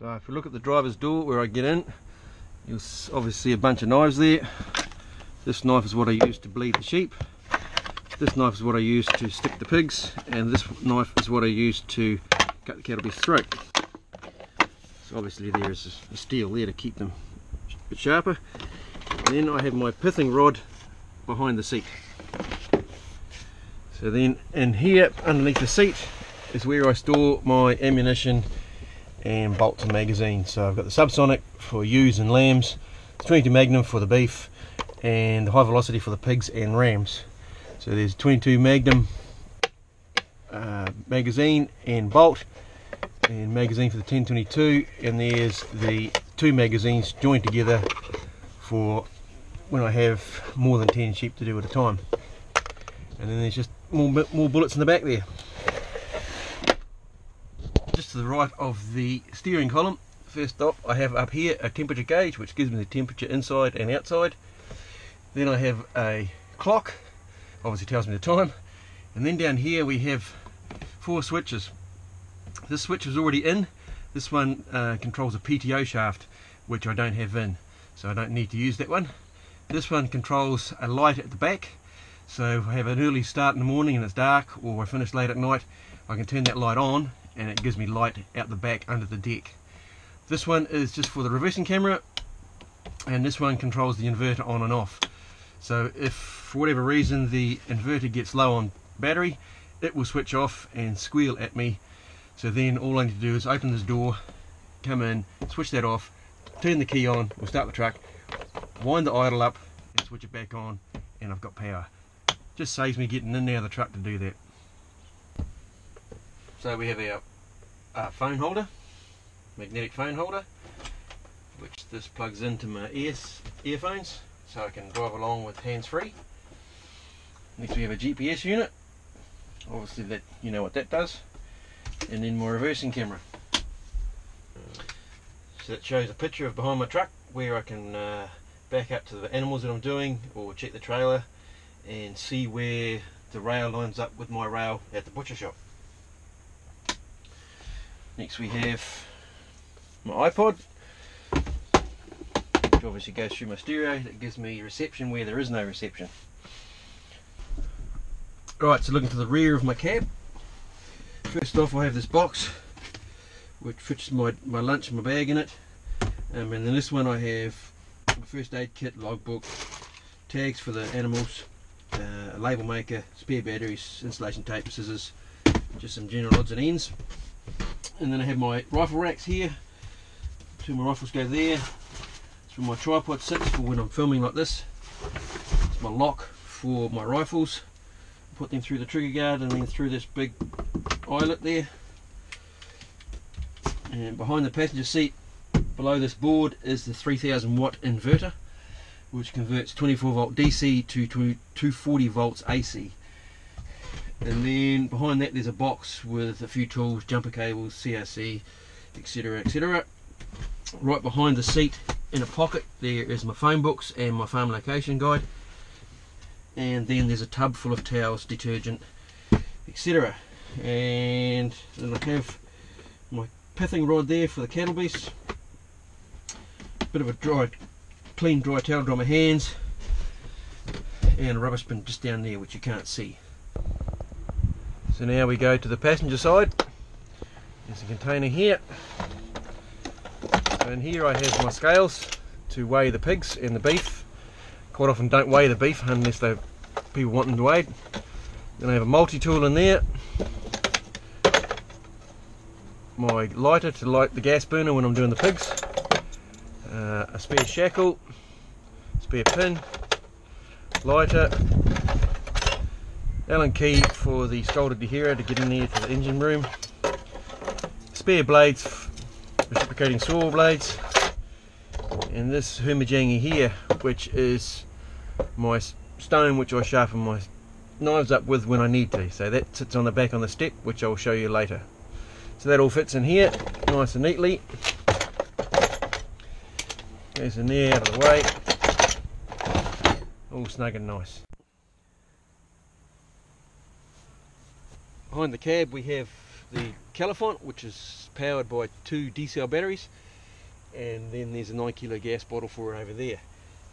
So if you look at the driver's door where I get in, you'll obviously see a bunch of knives there. This knife is what I use to bleed the sheep. This knife is what I use to stick the pigs, and this knife is what I use to cut the cattle beast's throat. So obviously there is a steel there to keep them a bit sharper. And then I have my pithing rod behind the seat. So then in here underneath the seat is where I store my ammunition and bolts and magazines. So I've got the subsonic for ewes and lambs, 22 Magnum for the beef, and the high velocity for the pigs and rams. So there's 22 Magnum uh, magazine and bolt, and magazine for the 1022, and there's the two magazines joined together for when I have more than 10 sheep to do at a time. And then there's just more, more bullets in the back there the right of the steering column. First off I have up here a temperature gauge which gives me the temperature inside and outside. Then I have a clock obviously tells me the time. And then down here we have four switches. This switch is already in. This one uh, controls a PTO shaft which I don't have in so I don't need to use that one. This one controls a light at the back so if I have an early start in the morning and it's dark or I finish late at night I can turn that light on and it gives me light out the back under the deck. This one is just for the reversing camera and this one controls the inverter on and off. So if for whatever reason the inverter gets low on battery, it will switch off and squeal at me. So then all I need to do is open this door, come in, switch that off, turn the key on, we'll start the truck, wind the idle up and switch it back on and I've got power. Just saves me getting in of the truck to do that. So we have our uh, phone holder, magnetic phone holder, which this plugs into my ears, earphones, so I can drive along with hands-free. Next we have a GPS unit, obviously that you know what that does, and then my reversing camera. So that shows a picture of behind my truck where I can uh, back up to the animals that I'm doing or check the trailer and see where the rail lines up with my rail at the butcher shop. Next we have my iPod, which obviously goes through my stereo, that gives me reception where there is no reception. Right, so looking to the rear of my cab. First off I have this box, which fits my, my lunch and my bag in it. Um, and then this one I have my first aid kit, logbook, tags for the animals, uh, a label maker, spare batteries, insulation tape, scissors, just some general odds and ends and then I have my rifle racks here. Two of my rifles go there. It's where my tripod sits for when I'm filming like this. It's my lock for my rifles. Put them through the trigger guard and then through this big eyelet there. And behind the passenger seat below this board is the 3000 watt inverter which converts 24 volt DC to 240 volts AC and then behind that there's a box with a few tools jumper cables CRC etc etc right behind the seat in a pocket there is my phone books and my farm location guide. And then there's a tub full of towels detergent etc and then I have my pithing rod there for the cattle beast a bit of a dry clean dry towel dry my hands. And a rubbish bin just down there which you can't see so now we go to the passenger side. There's a container here. And here I have my scales to weigh the pigs and the beef. Quite often don't weigh the beef unless they people want them to weigh. Then I have a multi-tool in there. My lighter to light the gas burner when I'm doing the pigs. Uh, a spare shackle, spare pin, lighter, Allen key for the Scalder Dehairer to get in there to the engine room. Spare blades, reciprocating saw blades. And this Hermajangi here, which is my stone which I sharpen my knives up with when I need to. So that sits on the back on the step, which I'll show you later. So that all fits in here, nice and neatly. Goes in there, out of the way. All snug and nice. Behind the cab we have the Califont, which is powered by two D cell batteries, and then there's a 9 kilo gas bottle for it over there.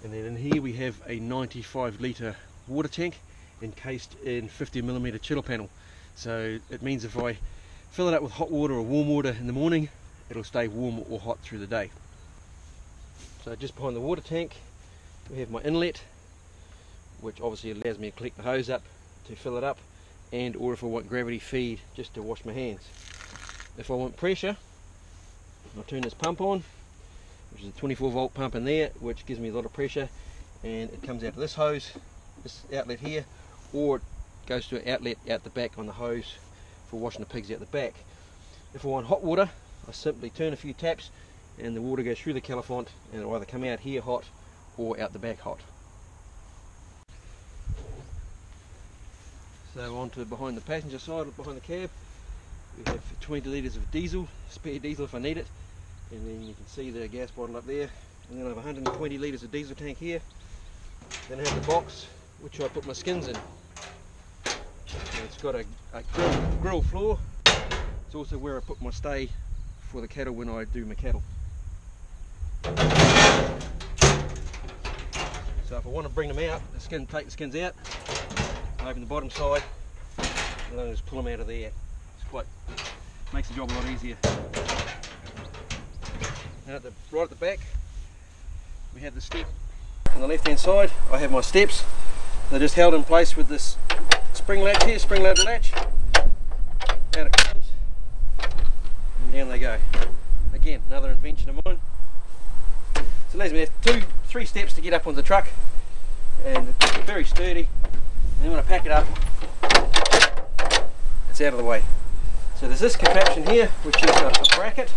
And then in here we have a 95 litre water tank encased in 50 millimeter chiller panel. So it means if I fill it up with hot water or warm water in the morning, it'll stay warm or hot through the day. So just behind the water tank, we have my inlet, which obviously allows me to collect the hose up to fill it up, and or if I want gravity feed, just to wash my hands. If I want pressure, I'll turn this pump on, which is a 24 volt pump in there, which gives me a lot of pressure, and it comes out of this hose, this outlet here, or it goes to an outlet out the back on the hose for washing the pigs out the back. If I want hot water, I simply turn a few taps and the water goes through the Califont and it'll either come out here hot or out the back hot. So on to behind the passenger side, behind the cab, we have 20 litres of diesel, spare diesel if I need it, and then you can see the gas bottle up there, and then I have 120 litres of diesel tank here, then I have the box which I put my skins in. And it's got a, a grill, grill floor, it's also where I put my stay for the cattle when I do my cattle. So if I want to bring them out, the skin, take the skins out, open the bottom side, and then just pull them out of there. It's quite, makes the job a lot easier. Now at the, right at the back, we have the step. On the left hand side, I have my steps. They're just held in place with this spring latch here, spring loaded latch. Out it comes, and down they go. Again, another invention of mine. So it allows me two, three steps to get up on the truck, and it's very sturdy. Then when I pack it up, it's out of the way. So there's this contraption here, which is a, a bracket,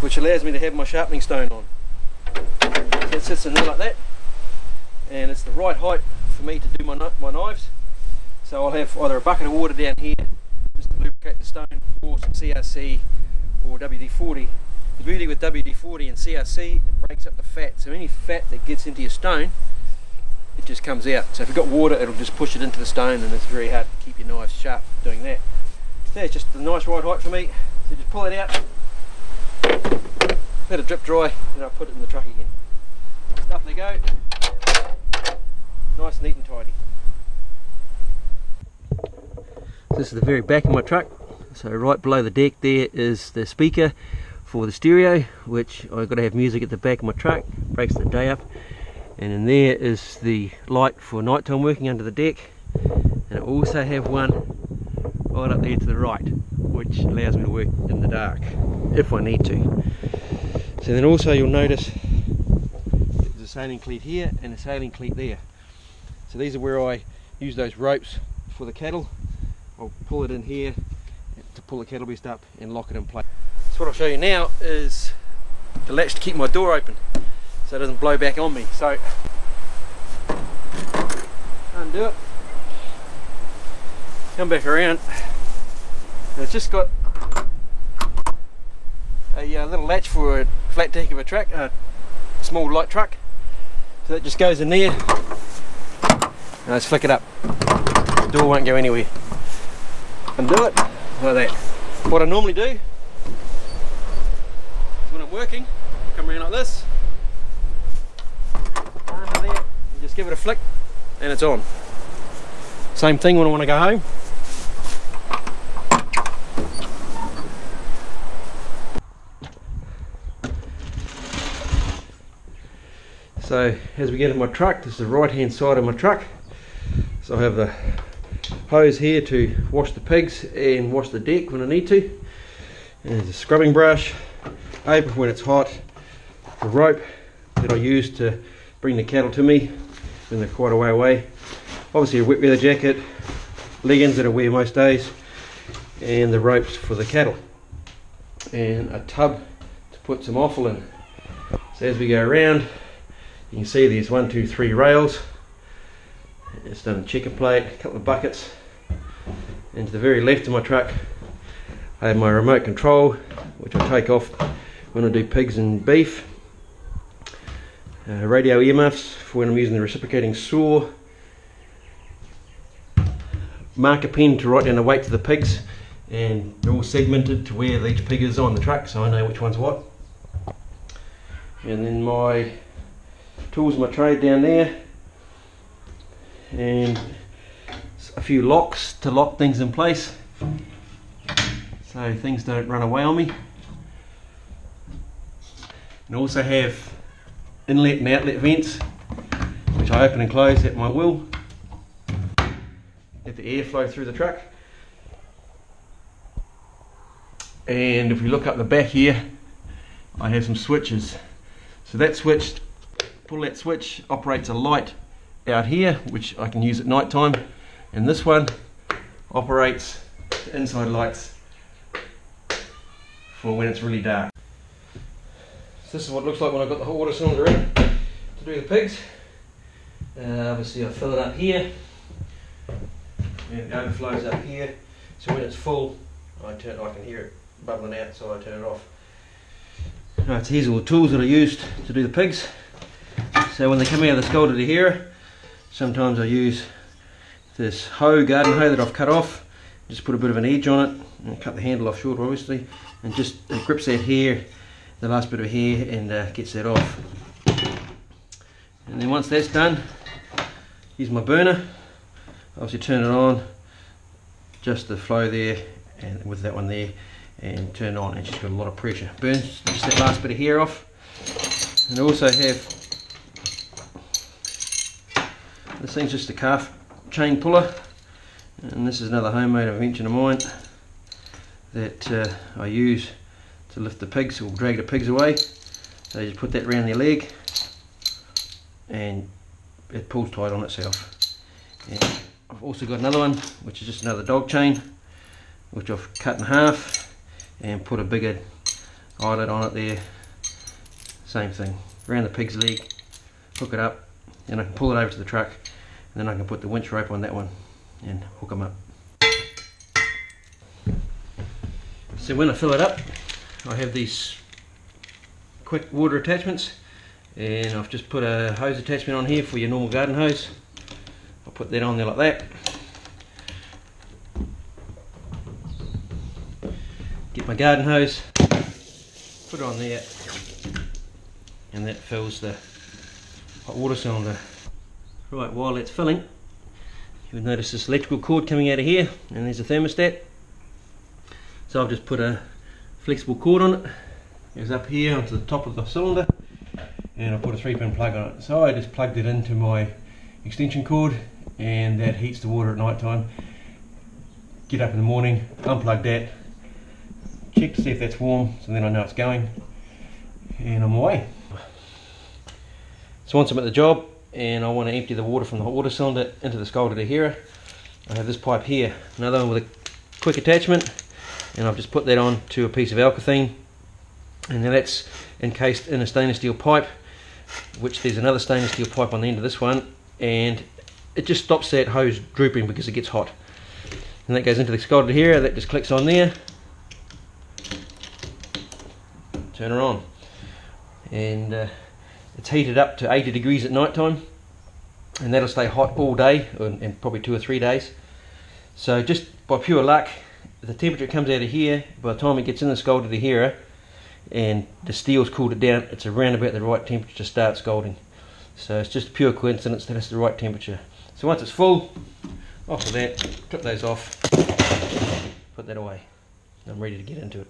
which allows me to have my sharpening stone on. So it sits in there like that, and it's the right height for me to do my, my knives. So I'll have either a bucket of water down here, just to lubricate the stone, or some CRC or WD-40. The beauty with WD-40 and CRC, it breaks up the fat. So any fat that gets into your stone, it just comes out. So if you've got water, it'll just push it into the stone and it's very hard to keep your knives sharp doing that. So it's just a nice right height for me. So just pull it out, let it drip dry, and I'll put it in the truck again. Up they go. Nice, neat and tidy. This is the very back of my truck. So right below the deck there is the speaker for the stereo, which I've got to have music at the back of my truck, breaks the day up. And in there is the light for nighttime working under the deck. And I also have one right up there to the right, which allows me to work in the dark, if I need to. So then also you'll notice there's a sailing cleat here and a sailing cleat there. So these are where I use those ropes for the cattle. I'll pull it in here to pull the cattle beast up and lock it in place. So what I'll show you now is the latch to keep my door open so it doesn't blow back on me. So undo it, come back around. And it's just got a uh, little latch for a flat deck of a truck, a small light truck. So that just goes in there. And let's flick it up. The door won't go anywhere. Undo it like that. What I normally do is when I'm working, come around like this, under there, just give it a flick, and it's on. Same thing when I want to go home. So as we get in my truck, this is the right hand side of my truck. So I have the hose here to wash the pigs and wash the deck when I need to. And there's a scrubbing brush, apron when it's hot, the rope that I use to bring the cattle to me when they're quite a way away. Obviously a wet weather jacket, leggings that I wear most days, and the ropes for the cattle. And a tub to put some offal in. So as we go around, you can see there's one, two, three rails. It's done a checker plate, a couple of buckets. And to the very left of my truck, I have my remote control, which I take off when I do pigs and beef. Uh, radio earmuffs for when I'm using the reciprocating saw. marker pen to write down the weight for the pigs and they're all segmented to where each pig is on the truck so I know which one's what. And then my tools, my trade down there and a few locks to lock things in place so things don't run away on me. And also have inlet and outlet vents which I open and close at my will. Let the air flow through the truck. And if we look up the back here, I have some switches. So that switch, pull that switch, operates a light out here, which I can use at night time. And this one operates the inside lights for when it's really dark. This is what it looks like when I've got the hot water cylinder in to do the pigs. Uh, obviously I fill it up here and it overflows up here. So when it's full, I turn I can hear it bubbling out, so I turn it off. Right, so here's all the tools that I used to do the pigs. So when they come out of the scalder to here, sometimes I use this hoe, garden hoe that I've cut off. Just put a bit of an edge on it and cut the handle off short obviously and just it grips that hair, the last bit of hair and uh, gets that off. And then once that's done, here's my burner. Obviously turn it on, just the flow there and with that one there and turn on and she's got a lot of pressure. Burns just that last bit of hair off. And I also have this thing's just a calf chain puller and this is another homemade invention of mine that uh, I use to lift the pigs or drag the pigs away. So you just put that around their leg and it pulls tight on itself. And I've also got another one which is just another dog chain which I've cut in half and put a bigger eyelet on it there same thing around the pig's leg hook it up and I can pull it over to the truck and then I can put the winch rope on that one and hook them up so when I fill it up I have these quick water attachments and I've just put a hose attachment on here for your normal garden hose I'll put that on there like that get my garden hose, put it on there, and that fills the hot water cylinder. Right, while it's filling, you'll notice this electrical cord coming out of here, and there's a thermostat. So I've just put a flexible cord on it. It goes up here onto the top of the cylinder, and I put a three pin plug on it. So I just plugged it into my extension cord, and that heats the water at night time. Get up in the morning, unplug that, check to see if that's warm so then I know it's going and I'm away. So once I'm at the job and I want to empty the water from the hot water cylinder into the Scalder Dehairer, I have this pipe here, another one with a quick attachment and I've just put that on to a piece of alkathene and then that's encased in a stainless steel pipe which there's another stainless steel pipe on the end of this one. And it just stops that hose drooping because it gets hot. And that goes into the Scalder here that just clicks on there. Turn her on. And uh, it's heated up to 80 degrees at night time. And that'll stay hot all day and probably two or three days. So just by pure luck the temperature comes out of here by the time it gets in the Scalder Dehairer and the steel's cooled it down it's around about the right temperature to start scalding. So it's just pure coincidence that it's the right temperature. So once it's full off of that clip those off put that away. I'm ready to get into it